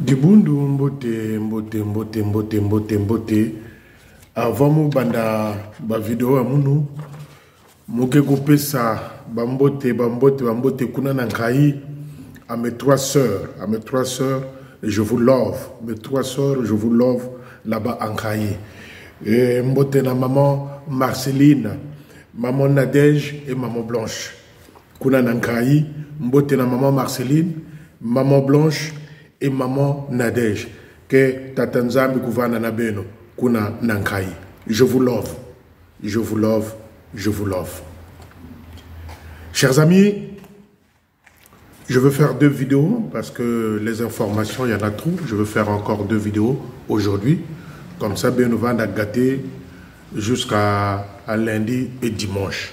dibundu mbote mbote mbote mbote mbote mbote. Avant mobanda bavideo ya munu moke kopesa bambote bambote bambote kuna na ngai à mes trois sœurs à mes trois sœurs je vous love. Mes trois sœurs je vous love là-bas en Ngai mbote na maman Marceline maman Nadège et maman Blanche. Kuna na ngai mbote na maman Marceline maman Blanche et maman Nadège que tata nzambe kuvana na beno kuna na ngai je vous love je vous love je vous love chers amis je veux faire deux vidéos parce que les informations, il y en a trop. Je veux faire encore deux vidéos aujourd'hui. Comme ça, bien, nous va gâter jusqu'à lundi et dimanche.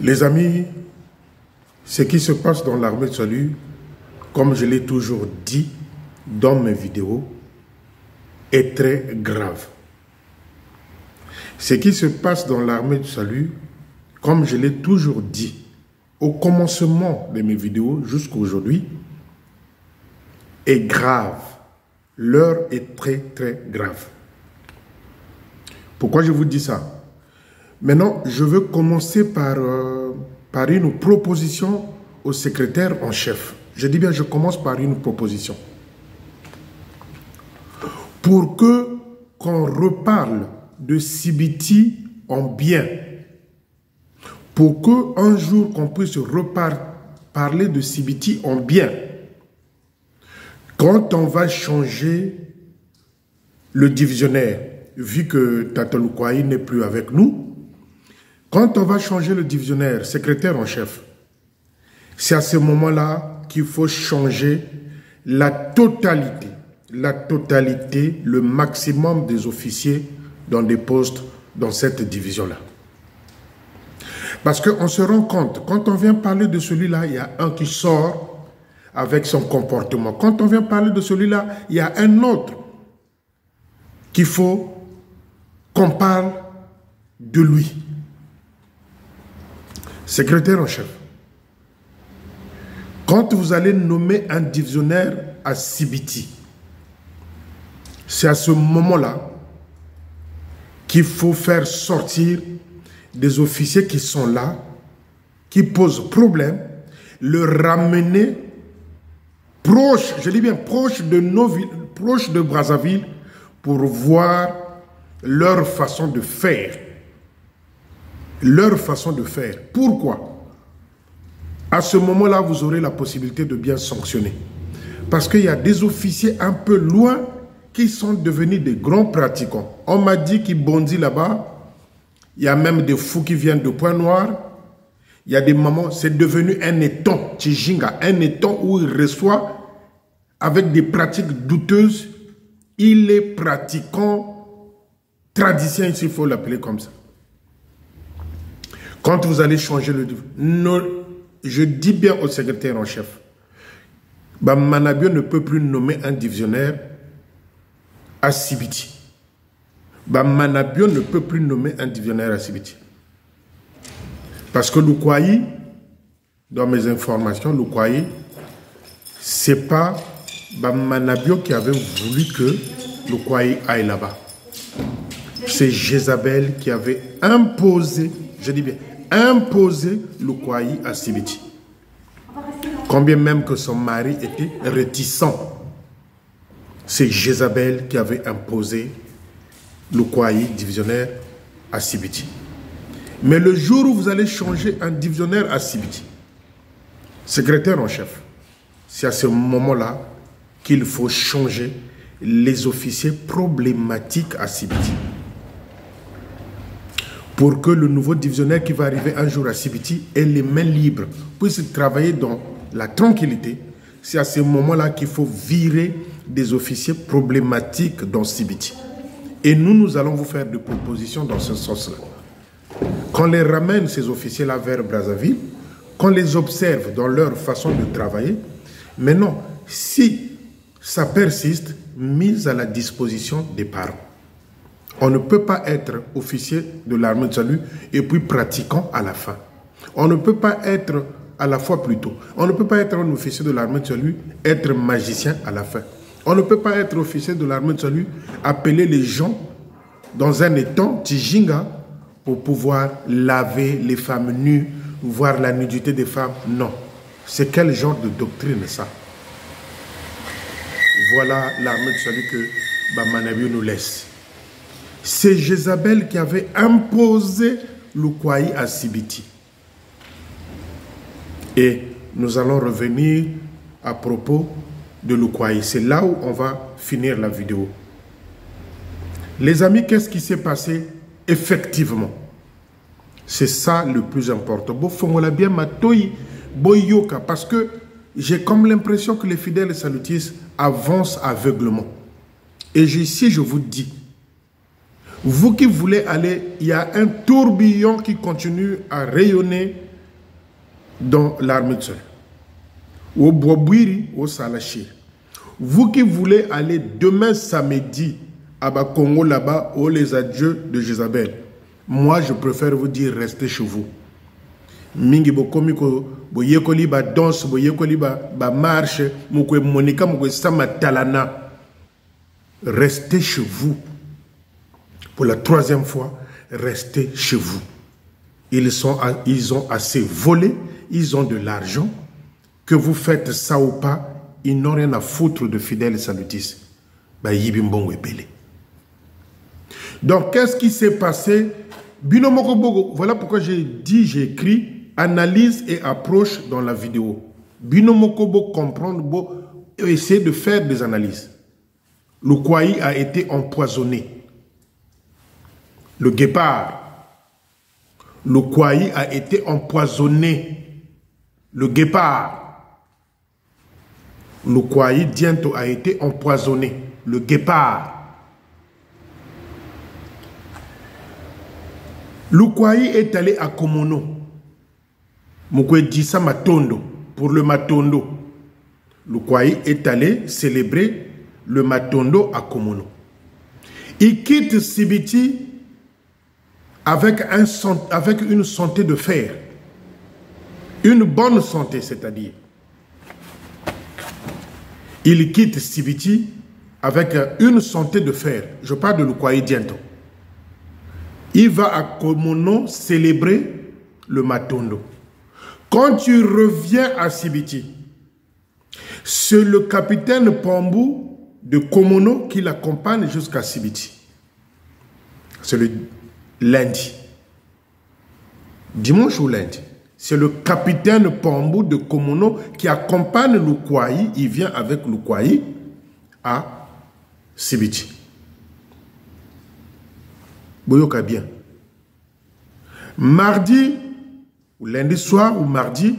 Les amis, ce qui se passe dans l'armée de salut, comme je l'ai toujours dit dans mes vidéos, est très grave. Ce qui se passe dans l'armée du salut, comme je l'ai toujours dit, au commencement de mes vidéos jusqu'à aujourd'hui est grave. L'heure est très très grave. Pourquoi je vous dis ça? Maintenant, je veux commencer par, euh, par une proposition au secrétaire en chef. Je dis bien, je commence par une proposition. Pour que qu'on reparle de Sibiti en bien, pour qu'un jour qu'on puisse reparler de Sibiti en bien. Quand on va changer le divisionnaire, vu que Tatalukwaï n'est plus avec nous, quand on va changer le divisionnaire, secrétaire en chef, c'est à ce moment-là qu'il faut changer la totalité, la totalité, le maximum des officiers dans des postes dans cette division-là. Parce qu'on se rend compte, quand on vient parler de celui-là, il y a un qui sort avec son comportement. Quand on vient parler de celui-là, il y a un autre qu'il faut qu'on parle de lui. Secrétaire en chef, quand vous allez nommer un divisionnaire à Sibiti, c'est à ce moment-là qu'il faut faire sortir des officiers qui sont là, qui posent problème, le ramener proche, je dis bien proche de nos villes, proche de Brazzaville, pour voir leur façon de faire. Leur façon de faire. Pourquoi? À ce moment-là, vous aurez la possibilité de bien sanctionner. Parce qu'il y a des officiers un peu loin qui sont devenus des grands pratiquants. On m'a dit qu'ils bondissent là-bas, il y a même des fous qui viennent de Point Noir. Il y a des mamans, c'est devenu un étang, Tijinga, un étang où il reçoit avec des pratiques douteuses. Il est pratiquant tradition, s'il faut l'appeler comme ça. Quand vous allez changer le... je dis bien au secrétaire en chef, Manabio ne peut plus nommer un divisionnaire à Sibiti. Manabio ne peut plus nommer un divisionnaire à Sibiti. Parce que Loukwaï, dans mes informations, Loukwaï, c'est pas Manabio qui avait voulu que Loukwaï aille là-bas. C'est Jézabel qui avait imposé, je dis bien, imposé Loukwaï à Sibiti. Combien même que son mari était réticent. C'est Jézabel qui avait imposé le Kouaï, divisionnaire à Sibiti. Mais le jour où vous allez changer un divisionnaire à Sibiti, secrétaire en chef, c'est à ce moment-là qu'il faut changer les officiers problématiques à Sibiti. Pour que le nouveau divisionnaire qui va arriver un jour à Sibiti ait les mains libres, puisse travailler dans la tranquillité, c'est à ce moment-là qu'il faut virer des officiers problématiques dans Sibiti. Et nous, nous allons vous faire des propositions dans ce sens-là. Qu'on les ramène, ces officiers-là, vers Brazzaville, qu'on les observe dans leur façon de travailler. Mais non, si ça persiste, mise à la disposition des parents. On ne peut pas être officier de l'armée de salut et puis pratiquant à la fin. On ne peut pas être à la fois plus tôt. On ne peut pas être un officier de l'armée de salut, être magicien à la fin. On ne peut pas être officier de l'armée de salut, appeler les gens dans un étang, Tijinga, pour pouvoir laver les femmes nues, voir la nudité des femmes. Non. C'est quel genre de doctrine ça? Voilà l'armée de salut que Bamanabi nous laisse. C'est Jézabel qui avait imposé le à Sibiti. Et nous allons revenir à propos de l'Ukwai. C'est là où on va finir la vidéo. Les amis, qu'est-ce qui s'est passé effectivement? C'est ça le plus important. parce que j'ai comme l'impression que les fidèles salutistes avancent aveuglement. Et ici, je vous dis, vous qui voulez aller, il y a un tourbillon qui continue à rayonner dans l'armée de. Au Boabouiri, au Salaché. Vous qui voulez aller demain samedi à Congo là-bas, au les adieux de Jézabel, moi je préfère vous dire restez chez vous. mingi bokomi ko boyekoli ba danse boyekoli ba marche mokwe monika mokwe sama talana restez chez vous pour la troisième fois restez chez vous ils, sont, ils ont assez volé ils ont de l'argent, que vous faites ça ou pas, ils n'ont rien à foutre de fidèles salutistes. Donc, qu'est-ce qui s'est passé? Voilà pourquoi j'ai dit, j'ai écrit analyse et approche dans la vidéo. Binomokobo comprendre, essayer de faire des analyses. Le a été empoisonné. Le guépard. Le Kwaï a été empoisonné le guépard. Le Kwaï Diento a été empoisonné. Le guépard. Le Kwaï est allé à Komono. Dissa Matondo. Pour le Matondo. Le Kwaï est allé célébrer le Matondo à Komono. Il quitte Sibiti avec, un, avec une santé de fer. Une bonne santé, c'est-à-dire. Il quitte Sibiti avec une santé de fer. Je parle de Lukwaï Diento. Il va à Komono célébrer le Matondo. Quand tu reviens à Sibiti, c'est le capitaine Pambou de Komono qui l'accompagne jusqu'à Sibiti. C'est le lundi. Dimanche ou lundi c'est le capitaine Pambou de Komono qui accompagne Lukwaï. Il vient avec Lukwaï à Sibiti. Boyoka bien. Mardi, ou lundi soir ou mardi,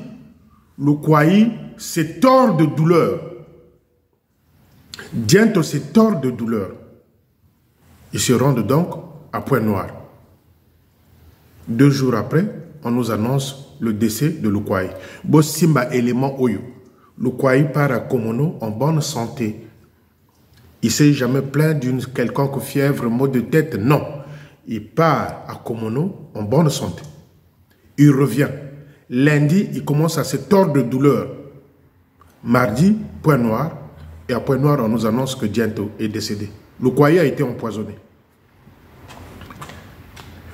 Lukwaï s'est tort de douleur. Diento s'est tort de douleur. Ils se rendent donc à Point Noir. Deux jours après, on nous annonce le décès de Lukwai. Simba élément Oyo. Lukwai part à Komono en bonne santé. Il s'est jamais plaint d'une quelconque fièvre, mot de tête, non. Il part à Komono en bonne santé. Il revient. Lundi, il commence à se tordre de douleur. Mardi, point noir. Et à point noir, on nous annonce que Diento est décédé. Lukwai a été empoisonné.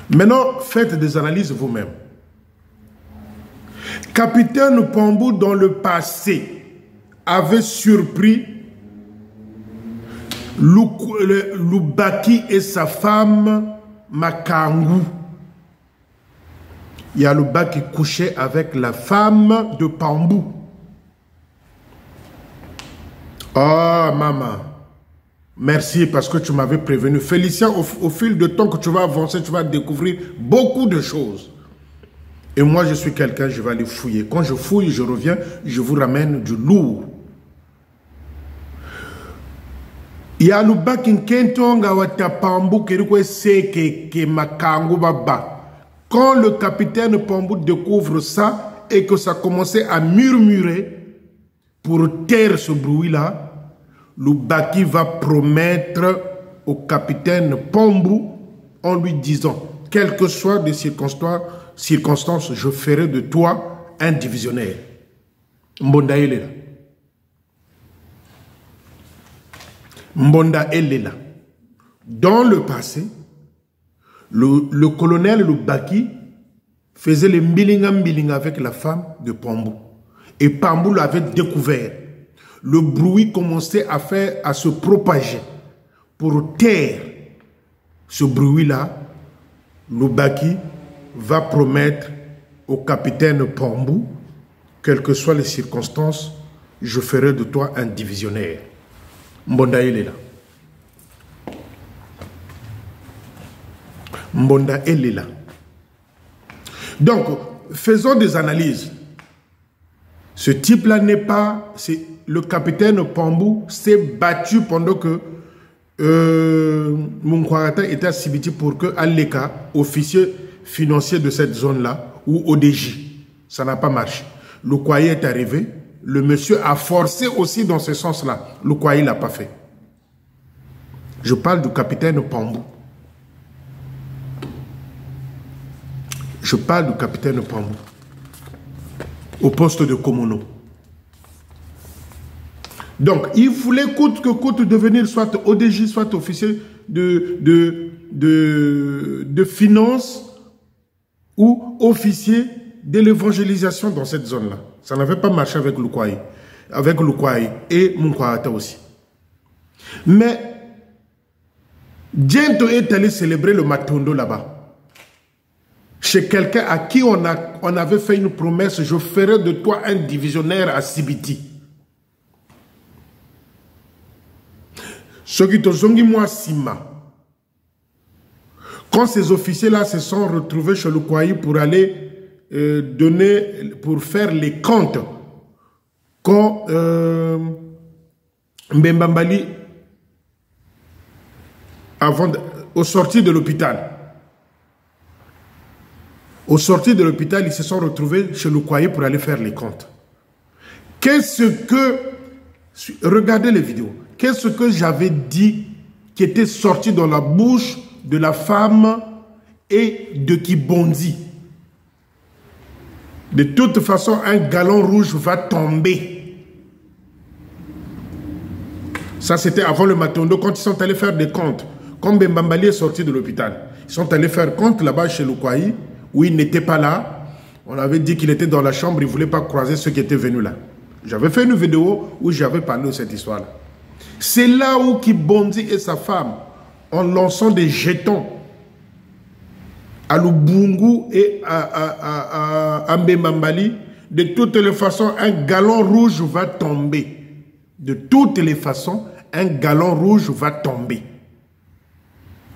Maintenant, faites des analyses vous-même. Capitaine Pambou, dans le passé, avait surpris Lubaki et sa femme Makangu. Il y a couchait avec la femme de Pambou. Oh, maman. Merci parce que tu m'avais prévenu. Félicien, au, fil de temps que tu vas avancer, tu vas découvrir beaucoup de choses. Et moi, je suis quelqu'un, je vais aller fouiller. Quand je fouille, je reviens, je vous ramène du lourd. ya lubaki nkentonga watapambu seke ke makangu baba quand le capitaine Pambou découvre ça et que ça commençait à murmurer pour taire ce bruit-là, Lubaki va promettre au capitaine Pambou en lui disant, quelles que soient les circonstances, je ferai de toi un divisionnaire. Mbonda est là. Mbonda est là. Dans le passé, le, colonel Lubaki faisait le mbilinga mbilinga avec la femme de Pambou. Et Pambou l'avait découvert. Le bruit commençait à, faire, à se propager. Pour taire ce bruit-là, Lubaki va promettre au capitaine Pambou, quelles que soient les circonstances, je ferai de toi un divisionnaire. Mbonda, il est là. Mbonda, elle est là. Donc, faisons des analyses. Ce type-là n'est pas... Le capitaine Pambou s'est battu pendant que euh, était à Sibiti pour que Aleka, officier financier de cette zone-là, ou ODJ, ça n'a pas marché. Le Kouaï est arrivé, le monsieur a forcé aussi dans ce sens-là. Le Kouaï ne l'a pas fait. Je parle du capitaine Pambou. Je parle du capitaine Pambou. Au poste de Komono. Donc, il voulait coûte que coûte devenir soit ODJ, soit officier de, de, de, finances ou officier de l'évangélisation dans cette zone-là. Ça n'avait pas marché avec Lukwai, avec et Munkwata aussi. Mais Diento est allé célébrer le Matondo là-bas. Chez quelqu'un à qui on, on avait fait une promesse, je ferai de toi un divisionnaire à Sibiti. Ce qui te moi Sima. Quand ces officiers-là se sont retrouvés chez le Kouaï pour aller euh, donner, pour faire les comptes, quand euh, Mbembambali, avant au sorti de l'hôpital, au sorti de l'hôpital, ils se sont retrouvés chez le Kouaï pour aller faire les comptes. Qu'est-ce que, regardez les vidéos, qu'est-ce que j'avais dit qui était sorti dans la bouche de la femme et de qui bondit? De toute façon, un galon rouge va tomber. Ça, c'était avant le Matondo, quand ils sont allés faire des comptes. Quand Bembambali est sorti de l'hôpital, ils sont allés faire compte là-bas chez Lukwai, où il n'était pas là. On avait dit qu'il était dans la chambre, il ne voulait pas croiser ceux qui étaient venus là. J'avais fait une vidéo où j'avais parlé de cette histoire-là. C'est là où Kibondi et sa femme en lançant des jetons à Lubungu et à, à, à, de toutes les façons, un galon rouge va tomber. De toutes les façons, un galon rouge va tomber.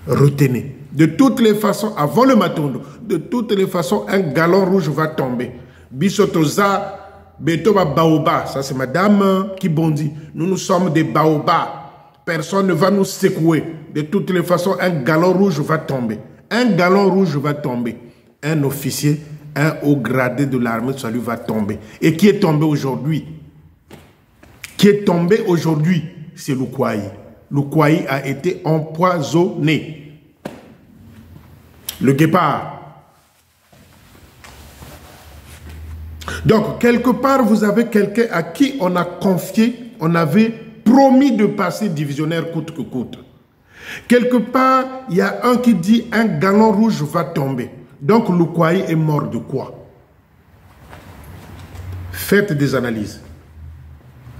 Retenez. De toutes les façons, avant le matondo, de toutes les façons, un galon rouge va tomber. Bisotoza, Betoba Baoba, ça c'est madame qui bondit. Nous, nous sommes des Baobas. Personne ne va nous secouer. De toutes les façons, un galon rouge va tomber. Un galon rouge va tomber. Un officier, un haut gradé de l'armée de salut va tomber. Et qui est tombé aujourd'hui? Qui est tombé aujourd'hui? C'est Lukwai. Lukwai a été empoisonné. Le guépard. Donc, quelque part, vous avez quelqu'un à qui on a confié, on avait promis de passer divisionnaire coûte que coûte. Quelque part, il y a un qui dit un galon rouge va tomber. Donc le Kouaï est mort de quoi? Faites des analyses.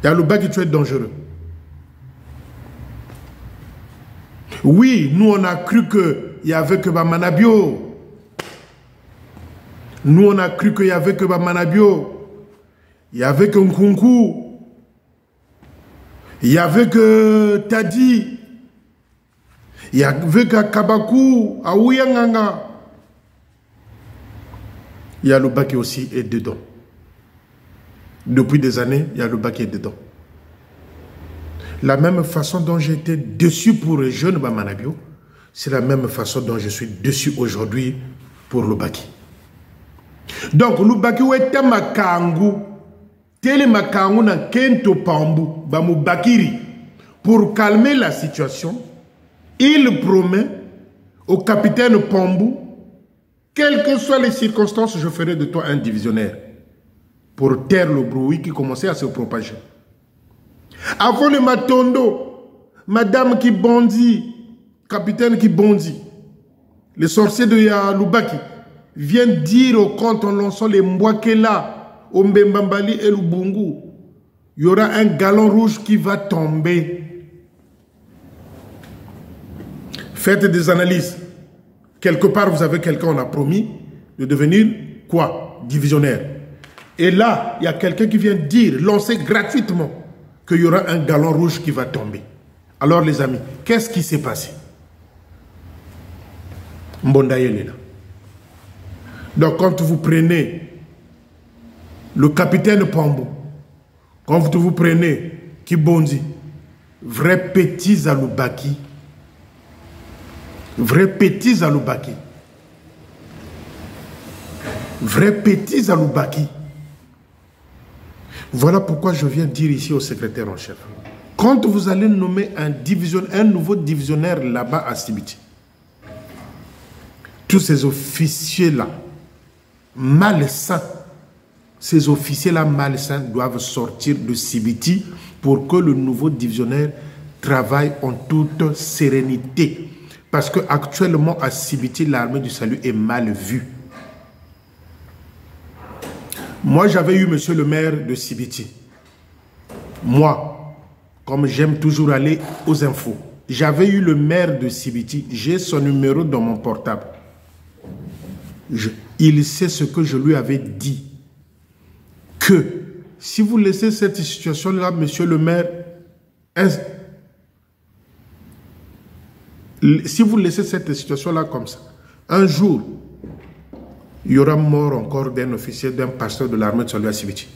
Il y a le bas qui tu es dangereux. Oui, nous on a cru qu'il y avait que Bamanabio. Nous on a cru qu'il y avait que Bamanabio. Il y avait que Nkunku. Il y avait que Tadi. Il y avait que Kabaku, Aouyanganga. Il y a le bac qui aussi est dedans. Depuis des années, il y a le bac qui est dedans. La même façon dont j'étais dessus pour les jeunes Bamanabio, c'est la même façon dont je suis dessus aujourd'hui pour le Baki. Donc, le Baki est un tele makangu na kento pambu bakiri pour calmer la situation il promet au capitaine Pambou quelles que soient les circonstances je ferai de toi un divisionnaire pour taire le bruit qui commençait à se propager. Avant le Matondo, madame qui bondit, capitaine qui bondit, le sorcier de Yaloubaki, vient dire au compte en lançant les Mbwakela, au Mbembambali et Lubungu, il y aura un galon rouge qui va tomber. Faites des analyses. Quelque part, vous avez quelqu'un, on a promis de devenir quoi? Divisionnaire. Et là, il y a quelqu'un qui vient dire, lancer gratuitement, qu'il y aura un galon rouge qui va tomber. Alors les amis, qu'est-ce qui s'est passé? Mbondaye est là. Donc quand vous prenez le capitaine Pambo, quand vous prenez Kibondi, vrai petit Zaloubaki, vrai petit Zaloubaki, vrai petit Zaloubaki, voilà pourquoi je viens dire ici au secrétaire en chef. Quand vous allez nommer un, division, un nouveau divisionnaire là-bas à Sibiti, tous ces officiers-là, malsains, ces officiers-là malsains doivent sortir de Sibiti pour que le nouveau divisionnaire travaille en toute sérénité. Parce qu'actuellement à Sibiti, l'armée du salut est mal vue. Moi, j'avais eu monsieur le maire de Sibiti. Moi, comme j'aime toujours aller aux infos, j'avais eu le maire de Sibiti. J'ai son numéro dans mon portable. Il sait ce que je lui avais dit. Que si vous laissez cette situation-là, monsieur le maire, si vous laissez cette situation-là comme ça, un jour, il y aura mort encore d'un officier, d'un pasteur de l'armée de Salut à Sibiti.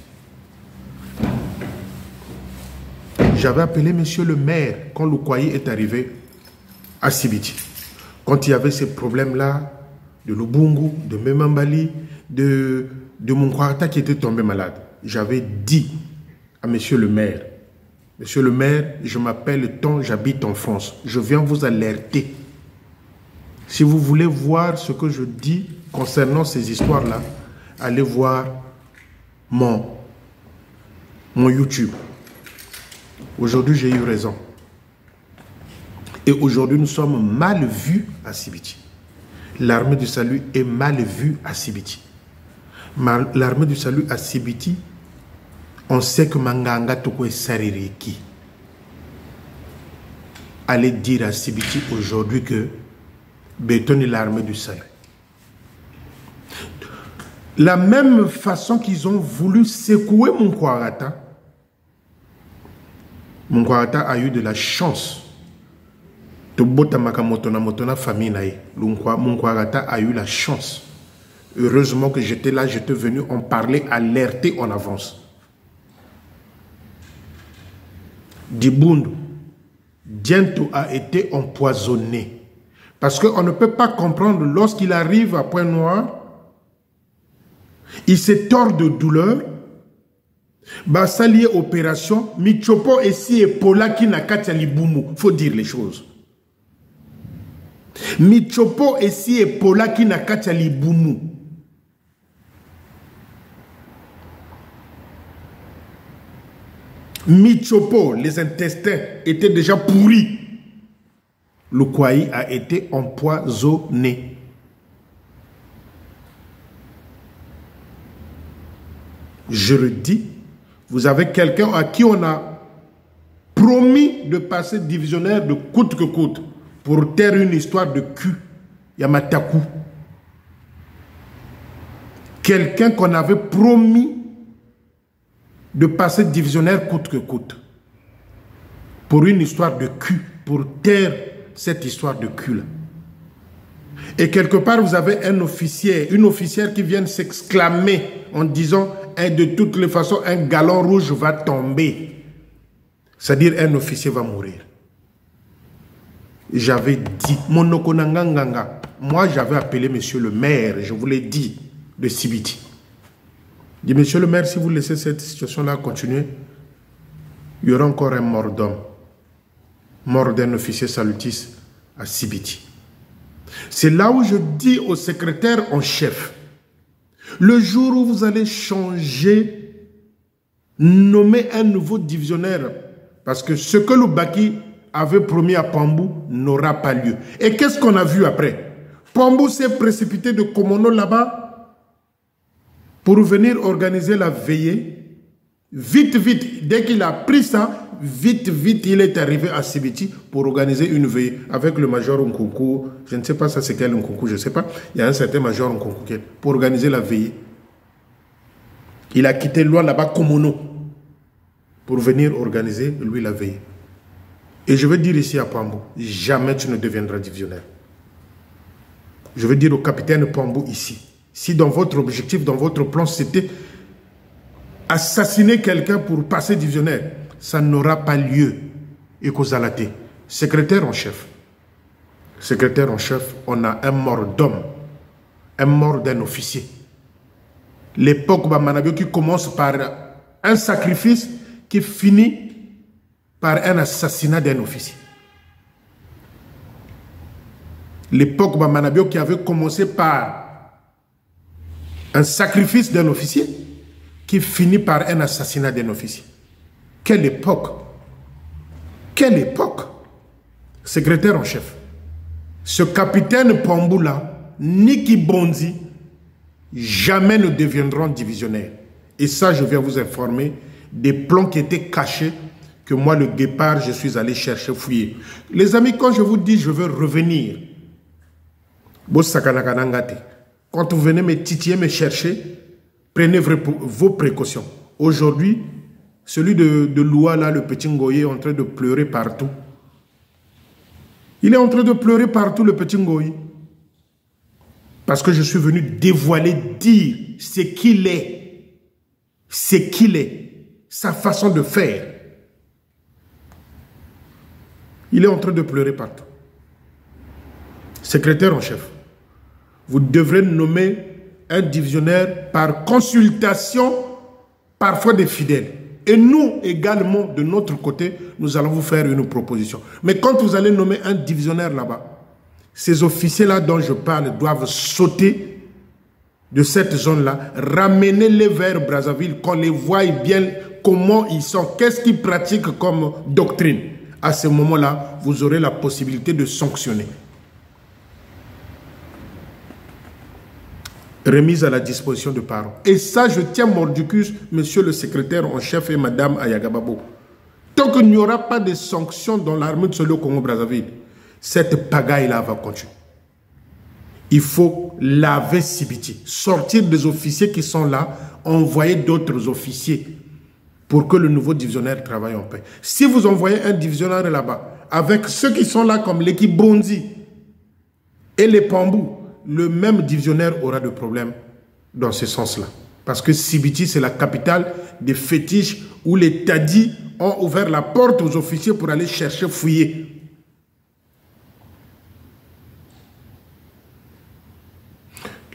J'avais appelé monsieur le maire quand le Kouaï est arrivé à Sibiti. Quand il y avait ces problèmes-là, de Lubungu, de Memambali, de, de qui était tombé malade, j'avais dit à monsieur le maire, Monsieur le maire, je m'appelle Ton, j'habite en France. Je viens vous alerter. Si vous voulez voir ce que je dis concernant ces histoires-là, allez voir mon, mon YouTube. Aujourd'hui, j'ai eu raison. Et aujourd'hui, nous sommes mal vus à Sibiti. L'armée du salut est mal vue à Sibiti. L'armée du salut à Sibiti, on sait que Manganga Toko est Saririki. Allez dire à Sibiti aujourd'hui que Béton est l'armée du salut. La même façon qu'ils ont voulu secouer mon Kwarata, mon a eu de la chance. Motona famille Mon Kwarata a eu la chance. Heureusement que j'étais là, j'étais venu en parler, alerter en avance. Dibundu, Diento a été empoisonné. Parce qu'on ne peut pas comprendre lorsqu'il arrive à Point Noir, il se tord de douleur. Basali opération, Polaki na katia libumu. Faut dire les choses. Michopo esi na libumu. Michopo, les intestins étaient déjà pourris. Le Kwai a été empoisonné. Je le dis, vous avez quelqu'un à qui on a promis de passer divisionnaire de coûte que coûte pour taire une histoire de cul, Yamataku. Quelqu'un qu'on avait promis de passer divisionnaire coûte que coûte pour une histoire de cul, pour taire cette histoire de cul. -là. Et quelque part, vous avez un officier, une officière qui vient s'exclamer en disant et de toutes les façons, un galon rouge va tomber. C'est-à-dire un officier va mourir. J'avais dit, moi j'avais appelé monsieur le maire, je vous l'ai dit, de Sibiti. Dit, monsieur le maire, si vous laissez cette situation-là continuer, il y aura encore un mort d'homme, mort d'un officier salutiste à Sibiti. C'est là où je dis au secrétaire en chef, le jour où vous allez changer nommer un nouveau divisionnaire. Parce que ce que Loubaki avait promis à Pambou n'aura pas lieu. Et qu'est-ce qu'on a vu après? Pambou s'est précipité de Komono là-bas pour venir organiser la veillée. Vite, vite, dès qu'il a pris ça, vite, vite, il est arrivé à Sibiti pour organiser une veillée avec le major Nkunku. Je ne sais pas ça c'est quel Nkunku, je ne sais pas. Il y a un certain major Nkunku pour organiser la veillée. Il a quitté loin là-bas Komono pour venir organiser, lui, la veillée. Et je veux dire ici à Pambou, jamais tu ne deviendras divisionnaire. Je veux dire au capitaine Pambou ici, si dans votre objectif, dans votre plan, c'était assassiner quelqu'un pour passer divisionnaire, ça n'aura pas lieu. Et Kozalate, secrétaire en chef. Secrétaire en chef, on a un mort d'homme, un mort d'un officier. L'époque Bamanabio qui commence par un sacrifice qui finit par un assassinat d'un officier. L'époque Bamanabio qui avait commencé par un sacrifice d'un officier qui finit par un assassinat d'un officier. Quelle époque? Quelle époque? Secrétaire en chef. Ce capitaine Pamboula, Niki Bonzi, jamais ne deviendront divisionnaires. Et ça, je viens vous informer des plans qui étaient cachés que moi, le départ, je suis allé chercher, fouiller. Les amis, quand je vous dis je veux revenir, quand vous venez me titiller, me chercher, prenez vos précautions. Aujourd'hui, celui de, de Loua, là, le petit Ngoye, est en train de pleurer partout. Il est en train de pleurer partout, le petit Ngoye. Parce que je suis venu dévoiler, dire ce qu'il est. Ce qu'il est. Sa façon de faire. Il est en train de pleurer partout. Secrétaire en chef, vous devrez nommer un divisionnaire par consultation, parfois des fidèles. Et nous également, de notre côté, nous allons vous faire une proposition. Mais quand vous allez nommer un divisionnaire là-bas, ces officiers-là dont je parle doivent sauter de cette zone-là, ramener-les vers Brazzaville, qu'on les voie bien comment ils sont, qu'est-ce qu'ils pratiquent comme doctrine à ce moment-là, vous aurez la possibilité de sanctionner. Remise à la disposition de parents. Et ça, je tiens mordicus, monsieur le secrétaire en chef et madame Ayagababo. Tant qu'il n'y aura pas de sanctions dans l'armée de Solo Congo-Brazzaville, cette pagaille-là va continuer. Il faut laver Sibiti, sortir des officiers qui sont là, envoyer d'autres officiers pour que le nouveau divisionnaire travaille en paix. Si vous envoyez un divisionnaire là-bas, avec ceux qui sont là comme l'équipe Bondi et les Pambou, le même divisionnaire aura de problèmes dans ce sens-là. Parce que Sibiti, c'est la capitale des fétiches où les Tadis ont ouvert la porte aux officiers pour aller chercher, fouiller.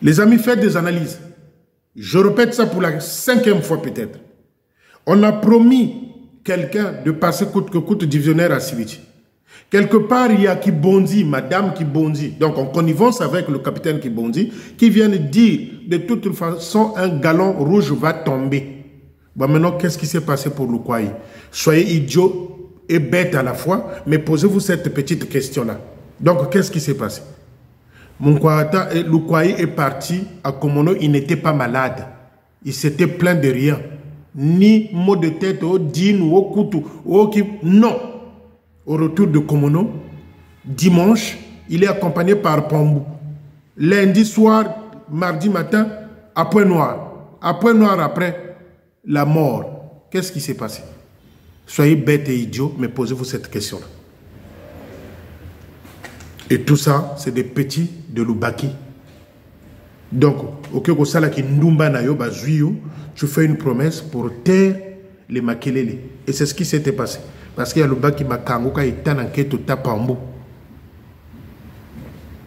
Les amis, faites des analyses. Je répète ça pour la cinquième fois peut-être. On a promis quelqu'un de passer coûte que coûte divisionnaire à Sibiti. Quelque part, il y a qui bondit, madame qui bondit. Donc, on connivence avec le capitaine qui bondit, qui vient de dire, de toute façon, un galon rouge va tomber. Bon, maintenant, qu'est-ce qui s'est passé pour Lukwai Soyez idiot et bête à la fois, mais posez-vous cette petite question-là. Donc, qu'est-ce qui s'est passé? Munkwata, Lukwai est parti à Komono, il n'était pas malade. Il s'était plein de rien ni mot de tête, au din ou au couteau, au qui. Non. Au retour de Komono, dimanche, il est accompagné par Pambou. Lundi soir, mardi matin, à Point Noir. À Point Noir après, la mort. Qu'est-ce qui s'est passé? Soyez bêtes et idiots, mais posez-vous cette question-là. Et tout ça, c'est des petits de Lubaki. Donc, au qui Ndumba na yo tu fais une promesse pour taire les makelele. Et c'est ce qui s'était passé. Parce qu'il y a le bas qui m'a kangoka et tan enquête au tapambo.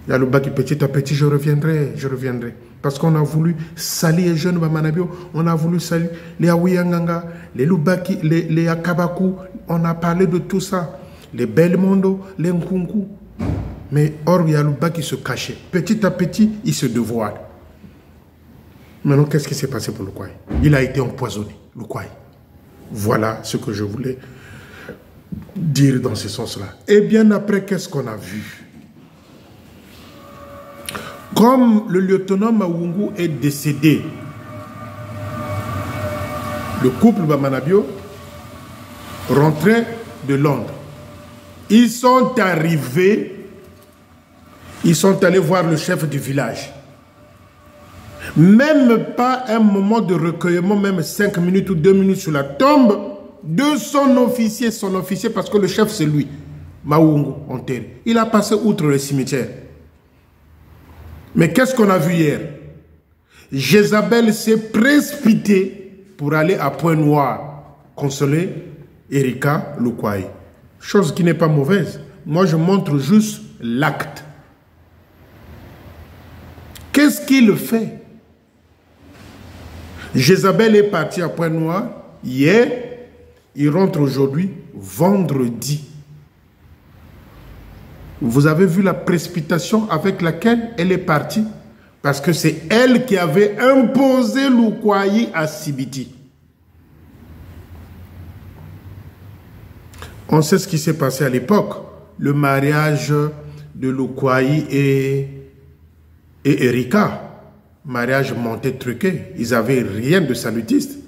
Il y a le bas qui petit à petit, je reviendrai, je reviendrai. Parce qu'on a voulu salir les jeunes Bamanabio, on a voulu salir les Awiyanganga, les Lubaki, les, les Akabaku, on a parlé de tout ça. Les Belmondo, les Nkunku. Mais or, il y a le bas qui se cachait. Petit à petit, il se dévoile. Maintenant, qu'est-ce qui s'est passé pour le Kwai Il a été empoisonné, le Kwai. Voilà ce que je voulais dire dans ce sens-là. Et bien après, qu'est-ce qu'on a vu? Comme le lieutenant Mawungu est décédé, le couple Bamanabio rentrait de Londres. Ils sont arrivés, ils sont allés voir le chef du village. Même pas un moment de recueillement, même cinq minutes ou deux minutes sur la tombe de son officier, son officier, parce que le chef c'est lui, Maungu, enterré. Il a passé outre le cimetière. Mais qu'est-ce qu'on a vu hier? Jézabel s'est précipitée pour aller à Point-Noir consoler Erika Lukwai. Chose qui n'est pas mauvaise. Moi, je montre juste l'acte. Qu'est-ce qu'il fait? Jézabel est parti à Point-Noir hier. Il rentre aujourd'hui, vendredi. Vous avez vu la précipitation avec laquelle elle est partie? Parce que c'est elle qui avait imposé l'Ukwayi à Sibiti. On sait ce qui s'est passé à l'époque. Le mariage de et, et Erika. Mariage monté truqué. Ils n'avaient rien de salutiste.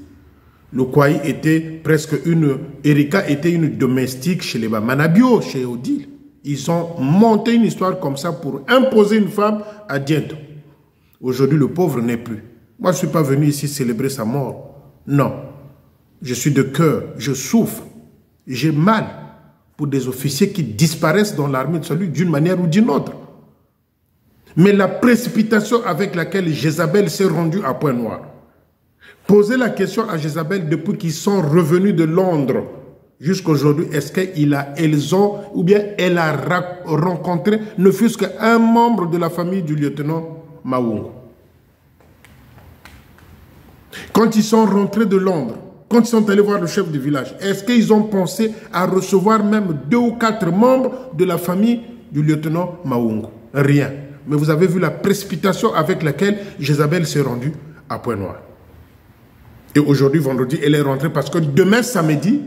Lukwayi était presque une... Erika était une domestique chez les Manabio, chez Odile. Ils ont monté une histoire comme ça pour imposer une femme à Diento. Aujourd'hui, le pauvre n'est plus. Moi, je ne suis pas venu ici célébrer sa mort. Non. Je suis de cœur. Je souffre. J'ai mal pour des officiers qui disparaissent dans l'armée de salut d'une manière ou d'une autre. Mais la précipitation avec laquelle Jézabel s'est rendue à Point Noir, poser la question à Jézabel depuis qu'ils sont revenus de Londres jusqu'aujourd'hui, est-ce qu'ils a, elles ont, ou bien elle a rencontré ne fût-ce qu'un membre de la famille du lieutenant Maungo Quand ils sont rentrés de Londres, quand ils sont allés voir le chef du village, est-ce qu'ils ont pensé à recevoir même deux ou quatre membres de la famille du lieutenant Maungo Rien. Mais vous avez vu la précipitation avec laquelle Jézabel s'est rendue à Point-Noir. Et aujourd'hui, vendredi, elle est rentrée parce que demain, samedi,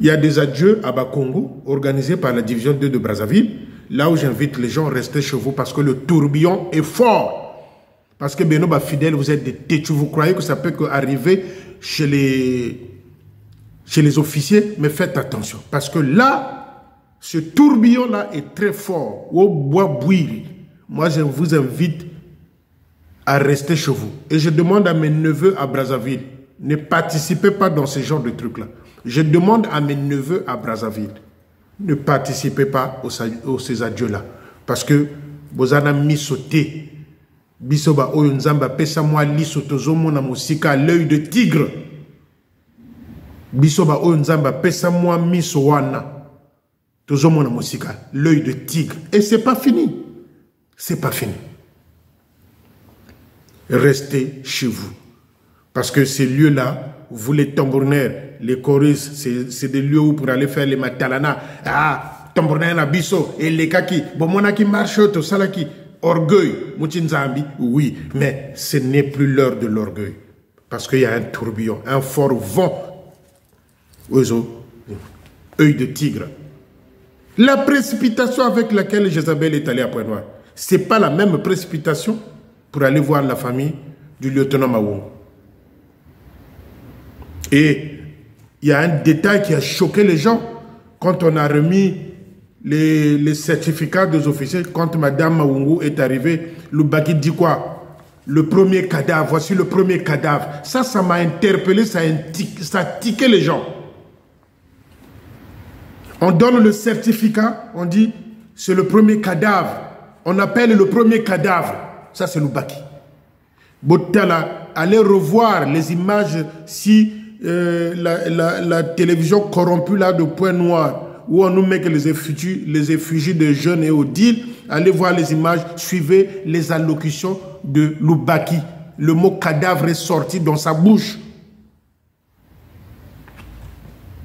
il y a des adieux à Bakongo organisés par la division 2 de Brazzaville. Là où j'invite les gens à rester chez vous parce que le tourbillon est fort. Parce que Benoît fidèle, vous êtes des têtus. Vous croyez que ça peut arriver chez les officiers, mais faites attention. Parce que là, ce tourbillon-là est très fort. Au bois bouillir. Moi, je vous invite à rester chez vous. Et je demande à mes neveux à Brazzaville, ne participez pas dans ce genre de trucs-là. Je demande à mes neveux à Brazzaville, ne participez pas aux, ces adieux-là. Parce que vous avez mis sauté. Bisoba oyo nzamba pesa mwa liso tozomona mosika l'œil de tigre. Bisoba oyo nzamba pesa mwa miso wana tozomona mosika l'œil de tigre. Et c'est pas fini. C'est pas fini. Restez chez vous. Parce que ces lieux-là, vous les tambourinaires, les choristes, c'est des lieux où pour aller faire les matalana. Ah, tambourinaire na biso, et les kaki, bomona qui marche, to salaki, orgueil, Moutinzambi, oui, mais ce n'est plus l'heure de l'orgueil. Parce qu'il y a un tourbillon, un fort vent. Oiseau, œil de tigre. La précipitation avec laquelle Jézabel est allée à Point-Noir, ce n'est pas la même précipitation pour aller voir la famille du lieutenant Maou. Et il y a un détail qui a choqué les gens quand on a remis les, certificats des officiers. Quand Madame Maungu est arrivée, le Baki dit quoi? Le premier cadavre, voici le premier cadavre. Ça, ça m'a interpellé, ça a, ça a tiqué les gens. On donne le certificat, on dit c'est le premier cadavre. On appelle le premier cadavre. Ça, c'est le Baki. Botala, allez revoir les images si euh, la, télévision corrompue là de Point Noir, où on nous met que les effigies, les de jeunes et Odile, allez voir les images, suivez les allocutions de Loubaki. Le mot cadavre est sorti dans sa bouche.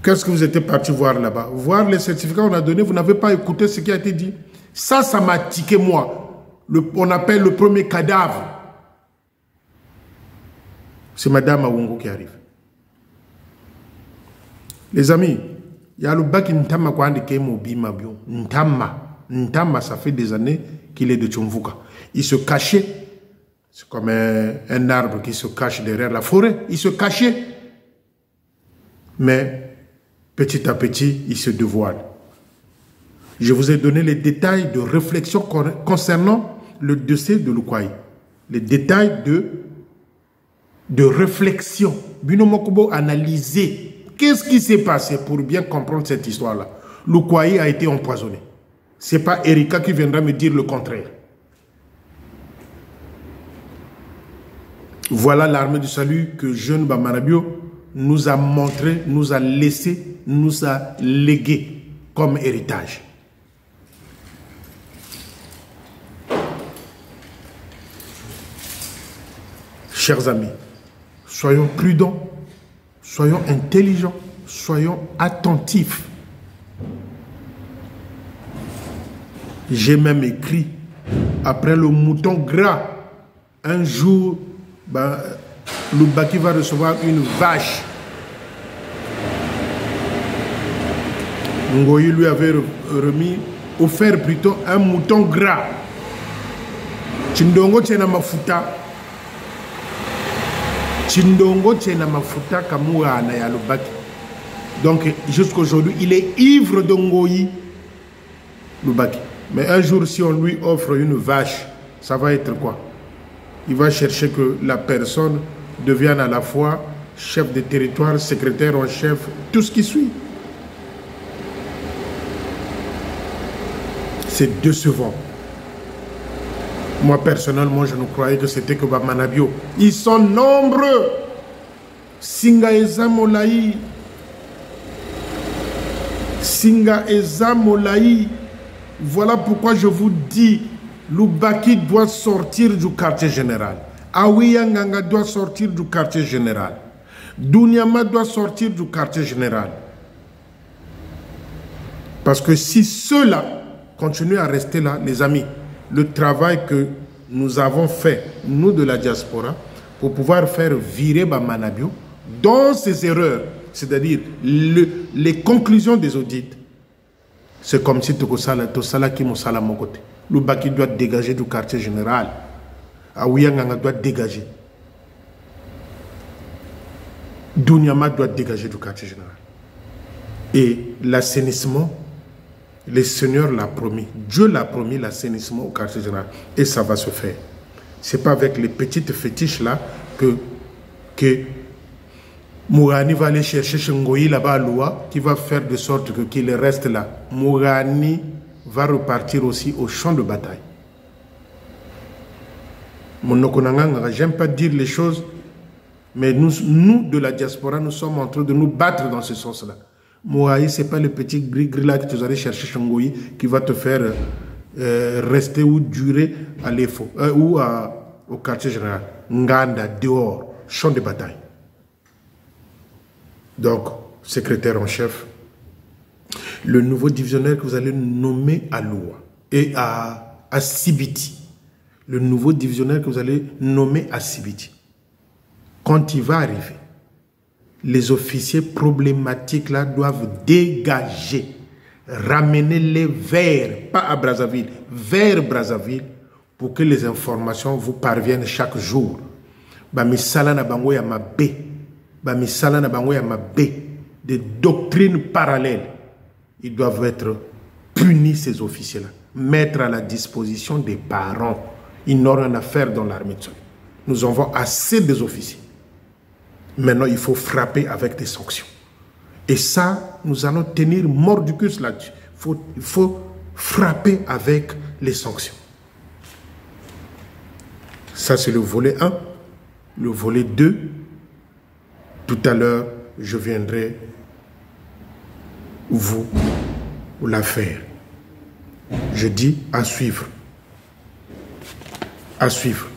Qu'est-ce que vous étiez parti voir là-bas? Voir les certificats qu'on a donnés, vous n'avez pas écouté ce qui a été dit. Ça, ça m'a tiqué moi. On appelle le premier cadavre. C'est Madame Awongo qui arrive. Les amis, il y a le bac Ntama Ntama. Ntama, ça fait des années qu'il est de Tchumvuka. Il se cachait, c'est comme un, arbre qui se cache derrière la forêt. Il se cachait. Mais petit à petit, il se dévoile. Je vous ai donné les détails de réflexion concernant le dossier de Lukwai. Les détails de, de réflexion. Binomokobo analyser qu'est-ce qui s'est passé pour bien comprendre cette histoire-là. Lukwai a été empoisonné. Ce n'est pas Erika qui viendra me dire le contraire. Voilà l'armée du salut que jeune Bamarabio nous a montré, nous a laissé, nous a légué comme héritage. Chers amis, soyons prudents, soyons intelligents, soyons attentifs. J'ai même écrit, après le mouton gras, un jour, ben, Loubaki va recevoir une vache. Ngoyi lui avait remis, offert plutôt un mouton gras. Chindongo tena mafuta. Chindongo tena mafuta kamuana ya Loubaki. Donc jusqu'aujourd'hui, il est ivre de Ngoyi Loubaki. Mais un jour, si on lui offre une vache, ça va être quoi? Il va chercher que la personne devienne à la fois chef de territoire, secrétaire en chef, tout ce qui suit. C'est décevant. Moi, personnellement, je ne croyais que c'était que Bamanabio. Ils sont nombreux. Singa Ezamolaï. Singa Ezamolaï. Voilà pourquoi je vous dis, Loubaki doit sortir du quartier général. Awiyanganga doit sortir du quartier général. Dunyama doit sortir du quartier général. Parce que si ceux-là continuent à rester là, les amis, le travail que nous avons fait, nous de la diaspora, pour pouvoir faire virer Bamanabio dans ses erreurs, c'est-à-dire le, les conclusions des audits, c'est comme si Tokosala, Tosala à mon côté. Le Baki doit dégager du quartier général. Aouyanganga doit dégager. Dunyama doit dégager du quartier général. Et l'assainissement, le Seigneur l'a promis. Dieu l'a promis l'assainissement au quartier général. Et ça va se faire. Ce n'est pas avec les petites fétiches là que, que Mourani va aller chercher Ngoyi là-bas à Loua, qui va faire de sorte que qu'il reste là. Mourani va repartir aussi au champ de bataille. J'aime pas dire les choses, mais nous, nous, de la diaspora, nous sommes en train de nous battre dans ce sens-là. Mouraï, ce n'est pas le petit gris-gris là que tu aller chercher Ngoyi qui va te faire euh, rester ou durer à l'EFO, euh, ou au quartier général. Nganda, dehors, champ de bataille. Donc, secrétaire en chef, le nouveau divisionnaire que vous allez nommer à Loua et à, à Sibiti, le nouveau divisionnaire que vous allez nommer à Sibiti, quand il va arriver, les officiers problématiques là doivent dégager, ramener les vers, pas à Brazzaville, vers Brazzaville, pour que les informations vous parviennent chaque jour. Des doctrines parallèles. Ils doivent être punis, ces officiers-là. Mettre à la disposition des parents. Ils n'ont rien à faire dans l'armée de Nous avons assez des officiers. Maintenant, il faut frapper avec des sanctions. Et ça, nous allons tenir mort du cul là-dessus. Il faut frapper avec les sanctions. Ça, c'est le volet 1. Le volet 2, tout à l'heure, je viendrai vous la faire. Je dis à suivre. À suivre.